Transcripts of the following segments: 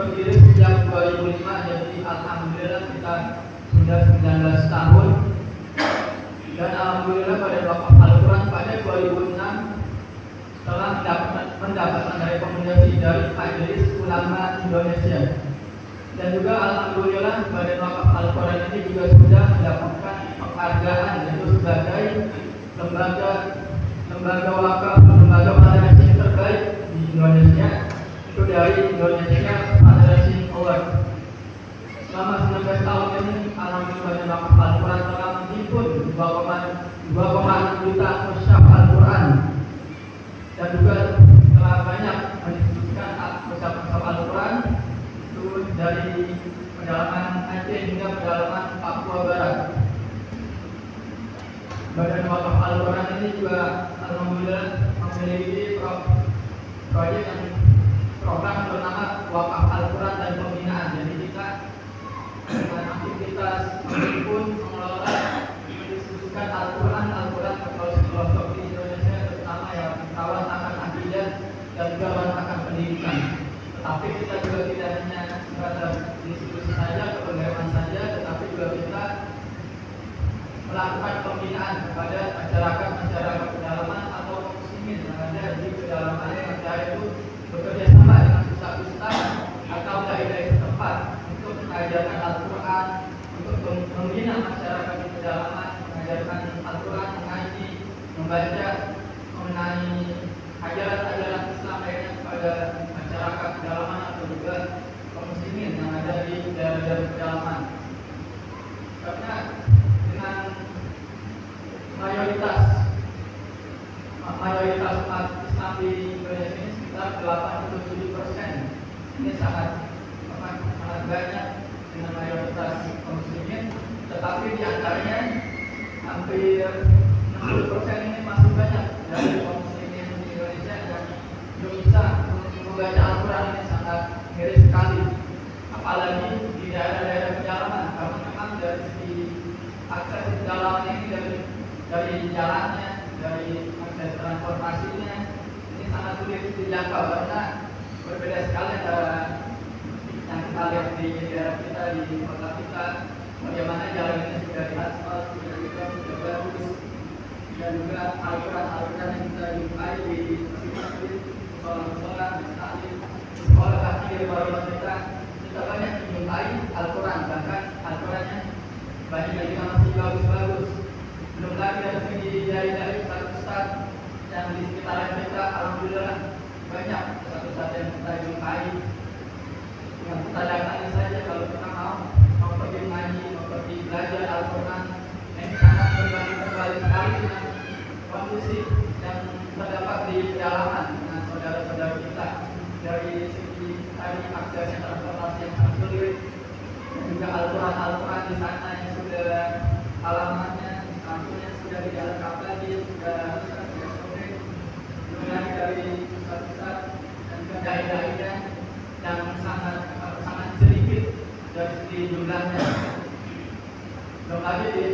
berdiri sejak 2005, jadi Alhamdulillah kita sudah 19 tahun. Dan alhamdulillah pada wakaf Al-Quran pada 2006 telah mendapat mendapatkan rekomendasi dari Majelis Ulama Indonesia. Dan juga alhamdulillah pada wakaf Al-Quran ini juga sudah mendapatkan penghargaan yaitu sebagai lembaga lembaga wakaf lembaga fundraising terbaik di Indonesia. Itu dari Indonesia Award selama 19 tahun ini alhamdulillah wakaf Al-Quran telah menghimpun 2,6 juta musyaf Al-Quran. Dan juga telah banyak mendistribusikan musyaf-musyaf Al-Quran itu dari pedalaman Aceh hingga pedalaman Papua Barat. Badan Wakaf Al-Quran ini juga alhamdulillah memiliki pro proyek yang program bernama Wakaf Al-Quran dan Pembinaan. Jadi kita dengan aktivitas menghimpun, mengelola, Al-Quran, Al-Quran kalau filosofi Indonesia terutama ya kawan akan akidah dan juga kawan akan pendidikan. Tetapi kita juga tidak hanya sebatas diskusi saja, kepemimpinan saja, tetapi juga kita melakukan pembinaan kepada masyarakat-masyarakat pedalaman atau muslimin yang ada di pedalaman yang ada itu bekerja sama dengan ustaz-ustaz atau dari setempat untuk mengajarkan Al-Quran, untuk membina masyarakat di pedalaman, mengajarkan Al-Quran, mengaji, membaca mengenai ajaran-ajaran Islam lainnya kepada masyarakat juga kaum yang ada di daerah-daerah pedalaman. Karena dengan mayoritas mayoritas umat Islam di Indonesia ini sekitar 87 persen ini sangat sangat banyak dengan mayoritas kaum tetapi di antaranya hampir 60 persen ini masih banyak dari kaum muslimin di Indonesia yang belum bisa membaca Al-Quran ini sangat miris sekali apalagi di daerah-daerah pedalaman karena memang dari segi akses pedalaman ini dari dari jalannya dari akses transportasinya ini sangat sulit dijangkau karena berbeda sekali antara yang kita lihat di daerah kita di kota kita bagaimana jalan ini sudah diaspal sudah juga sudah bagus. Dan juga Al-Quran yang kita jumpai di masjid-masjid sekolah-sekolah masjid sekolah kaki di bawah kita kita banyak menjumpai Al-Quran bahkan Al-Qurannya yang juga masih bagus-bagus. Belum lagi dari segi dari dari ustaz-ustaz yang di sekitaran kita alhamdulillah banyak ustaz-ustaz yang kita jumpai. Yang kita datangi saja kalau kita mau. Mau pergi ngaji mau pergi belajar Al-Quran. Ini sangat berbalik berbalik sekali dengan kondisi yang terdapat di pedalaman dengan saudara-saudara kita dari segi tadi aksesnya transportasi yang sangat sulit. Juga Al-Quran Al-Quran di sana sudah alamatnya kampungnya sudah tidak lengkap lagi sudah rusak sudah sobek lagi dari pusat-pusat dan juga daerah-daerah yang sangat sangat sedikit dari segi jumlahnya. Belum lagi di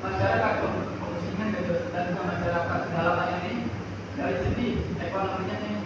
masyarakat pemusiman dan masyarakat pedalaman ini dari segi ekonominya ini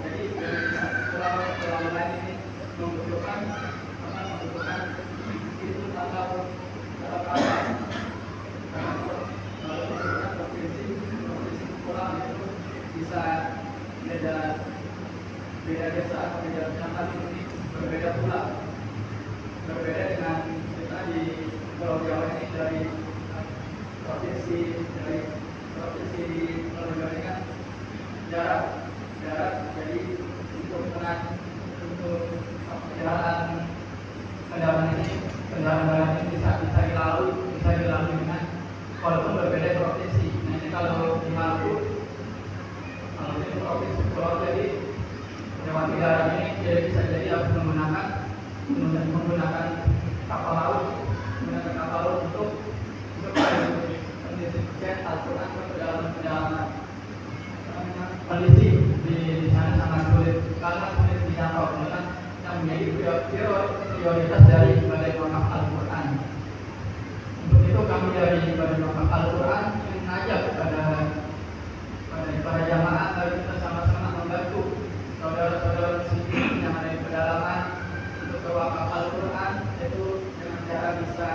jadi pulau lain ini membutuhkan apa membutuhkan itu atau bisa beda beda ini berbeda berbeda dengan kita di Pulau Jawa ini dari provinsi dari provinsi di Pulau Jawa ini kan jarak jarak. Jadi untuk mengat untuk perjalanan kendaraan ini kendaraan ini bisa bisa dilalui bisa dilalui dengan walaupun berbeda provinsi. Nah ini kalau di Maluku kalau ini provinsi Pulau jadi lewati darat ini jadi bisa jadi harus menggunakan menggunakan kapal laut menggunakan kapal laut untuk untuk mendistribusikan Al-Quran ke pedalaman pedalaman kondisi di, di sana sangat sulit karena sulit dijangkau karena yang menjadi prioritas dari Balai Wakaf Al-Quran untuk itu kami dari Balai Wakaf Al-Quran ingin mengajak kepada pada para jamaah agar kita sama-sama membantu saudara-saudara muslimin yang ada di pedalaman untuk berwakaf Al-Quran itu dengan cara bisa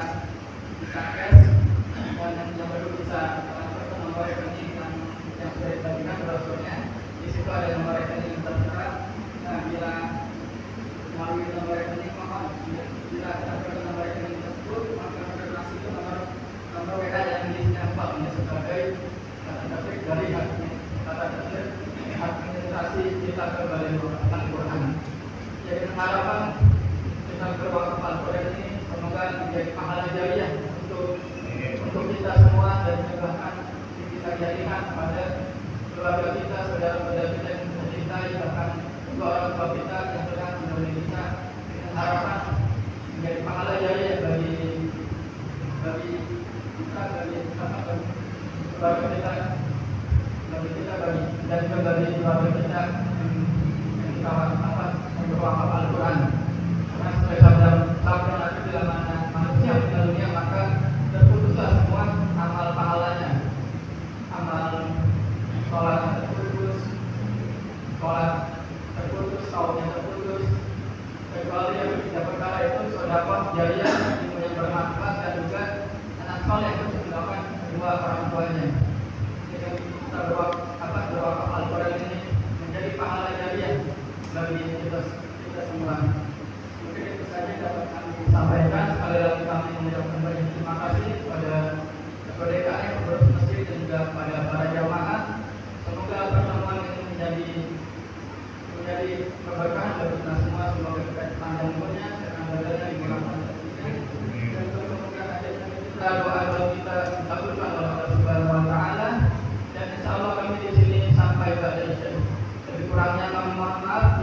bisa cash dan yang, yang baru bisa transfer ke nomor rekening yang yang sudah dibagikan di situ ada nomor rekening tertera nah bila melalui nomor rekening bila nomor rekening tersebut maka ke nomor nomor yang sebagai dari hak kita ke Balai Wakaf Al-Quran. Jadi harapan kita berwakaf Al-Quran ini semoga menjadi pahala jariah untuk untuk kita semua dan juga bahkan bisa jadikan pada keluarga kita, saudara-saudara kita yang kita cintai, bahkan juga orang tua kita yang sedang menemani kita dengan harapan menjadi pahala jariah bagi bagi kita, bagi keluarga kita bagi kita bagi dan juga bagi keluarga kita yang yang kawan apa untuk wakaf Al-Quran karena sesuai sabda sabda Nabi bila mana manusia meninggal dunia maka terputuslah semua amal pahalanya amal sholatnya terputus sholat terputus saumnya terputus kecuali yang tidak perkara itu sodakoh jariah ilmu yang bermanfaat dan juga anak soleh yang melakukan kedua orang tuanya kita berwakaf apa berwakaf Al-Quran ini menjadi pahala jariah bagi kita kita semua. Mungkin itu saja dapat kami sampaikan. Sekali lagi kami mengucapkan banyak terima kasih kepada kepada DKM, pengurus masjid dan juga kepada para jamaah. Semoga pertemuan ini menjadi menjadi keberkahan bagi kita semua. Semoga kita panjang umurnya dan badannya dimurahkan dan semoga kita doa doa kita dikabulkan oleh Allah Subhanahu Wa Taala dan insya Allah kami di